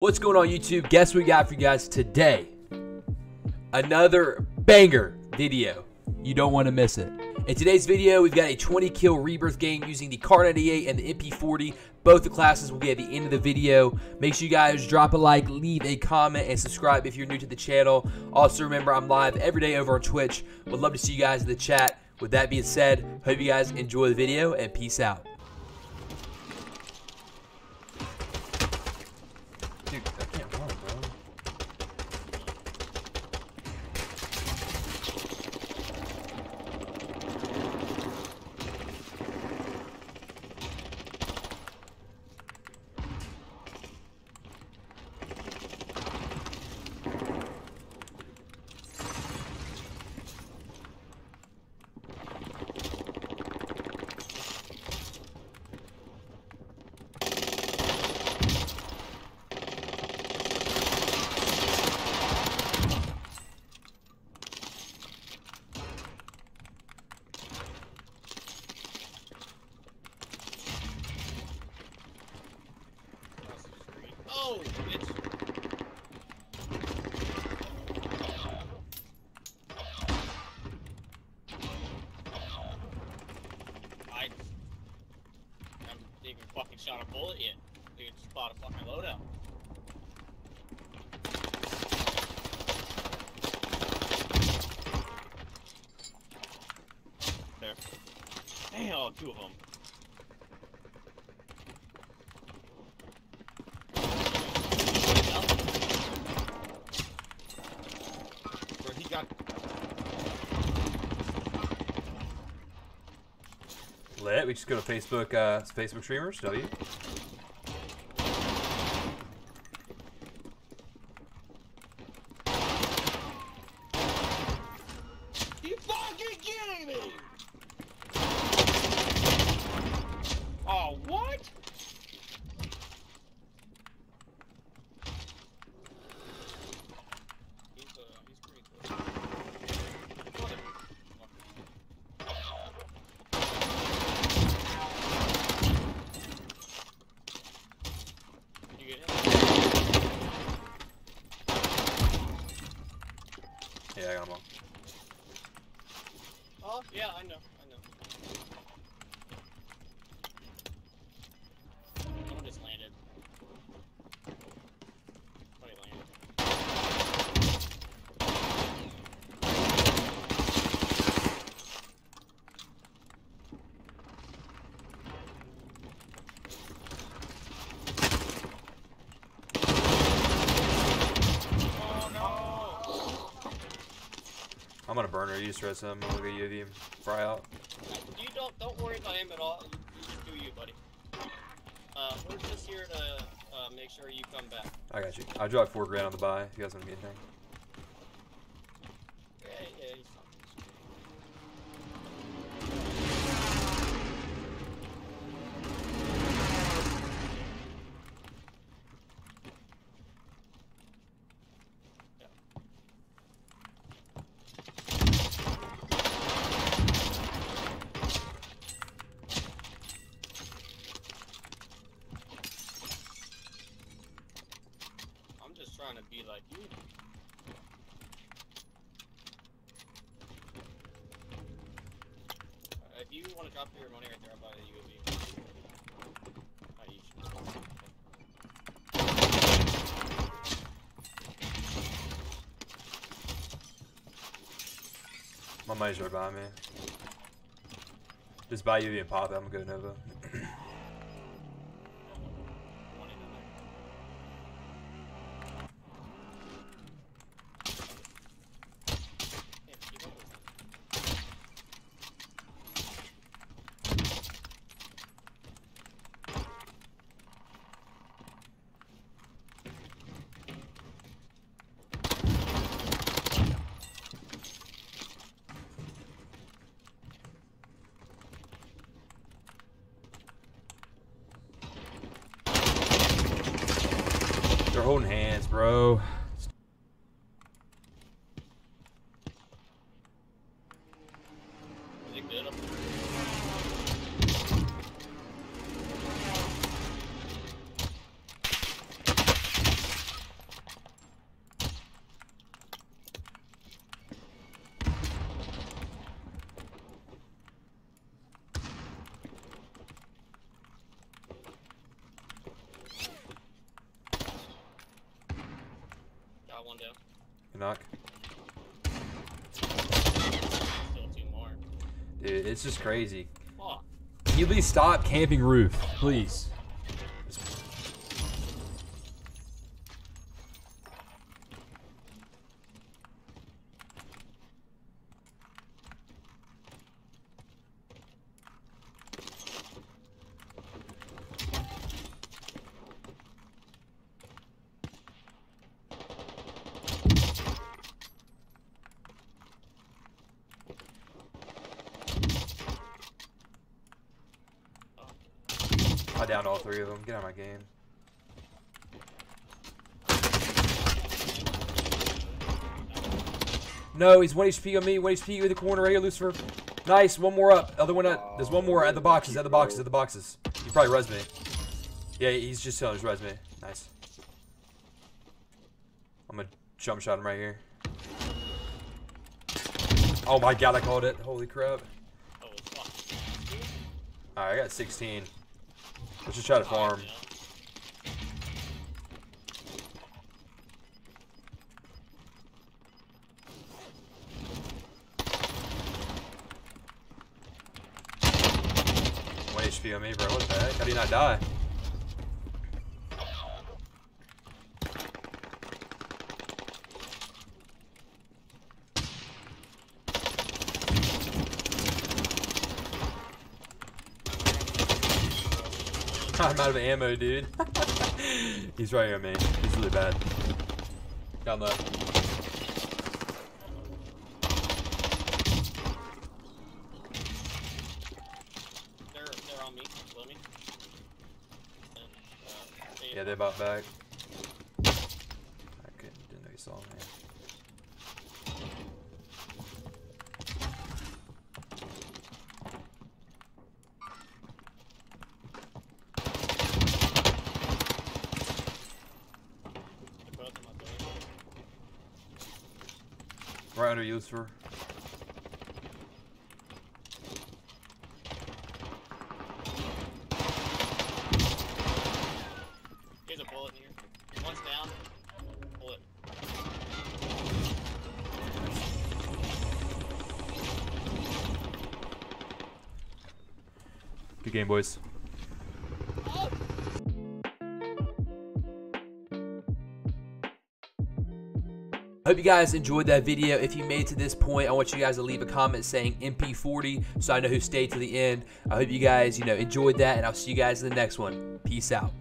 What's going on YouTube? Guess what we got for you guys today? Another banger video. You don't want to miss it. In today's video, we've got a 20 kill rebirth game using the Kar 98 and the MP40. Both the classes will be at the end of the video. Make sure you guys drop a like, leave a comment, and subscribe if you're new to the channel. Also remember, I'm live every day over on Twitch. Would love to see you guys in the chat. With that being said, hope you guys enjoy the video and peace out. Dude, I can't run, bro. Oh, bitch. I haven't even fucking shot a bullet yet. We just bought a fucking loadout. There. Damn, oh, two of them. Where he got Lit. We just go to Facebook, uh, Facebook streamers. W. You fucking kidding me? Oh, what? He's, uh, he's pretty cool. Mother- You get him? Yeah, I got them all. Oh, yeah, I know, I know. Someone just landed. Somebody landed. Oh no! I'm gonna burn her. You just read some. I'm gonna go UV and fry out. You don't don't worry about him at all. You, you just do you, buddy. Uh, we're just here to uh, make sure you come back. I got you. I dropped four grand on the buy. If you guys want to get anything. Yeah, yeah, he's fine. I'm just trying to be like you. Uh, if you want to drop your money right there, I'll buy the UAV. My money's right behind me. Just buy UAV and pop it. I'm gonna go Nova. Money in there. Hey, keep up with it. They're holding hands, bro. Is good up there? down. Good knock. Still two more. Dude, it's just crazy. Can you please stop camping roof? Please. I downed all three of them. Get out of my game. No, he's 1 HP on me. 1 HP in the corner right here, Lucifer. Nice. One more up. Other one up. There's one more at the boxes. At the boxes. At the boxes. He probably res me. Yeah, he's just telling his res me. Nice. I'm gonna jump shot him right here. Oh my god, I called it. Holy crap. Alright, I got 16. Let's just try to farm. One HP on me, bro. What the heck? How do you not die? I'm out of ammo, dude. He's right here man. He's really bad. Down low. They're, they're on me. Below me. And, uh, they- Yeah, they bought back. I couldn't, didn't know you saw me. they're both in my building. You, Lucifer. Here's a bullet here. One's down. Bullet. Good game, boys. Hope you guys enjoyed that video. If you made it to this point, I want you guys to leave a comment saying MP40 so I know who stayed to the end. I hope you guys, you know, enjoyed that, and I'll see you guys in the next one. Peace out.